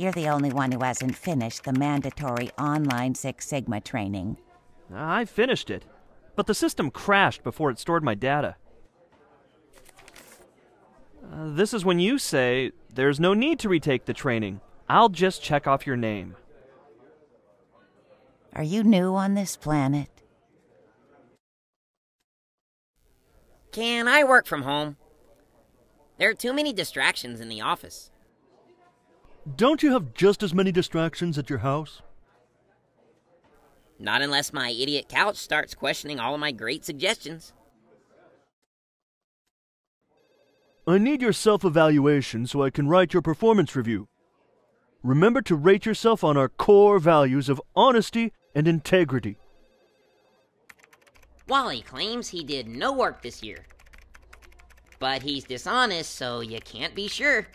You're the only one who hasn't finished the mandatory online Six Sigma training. I finished it, but the system crashed before it stored my data. Uh, this is when you say, There's no need to retake the training. I'll just check off your name. Are you new on this planet? Can I work from home? There are too many distractions in the office. Don't you have just as many distractions at your house? Not unless my idiot couch starts questioning all of my great suggestions. I need your self evaluation so I can write your performance review. Remember to rate yourself on our core values of honesty and integrity. Wally claims he did no work this year. But he's dishonest, so you can't be sure.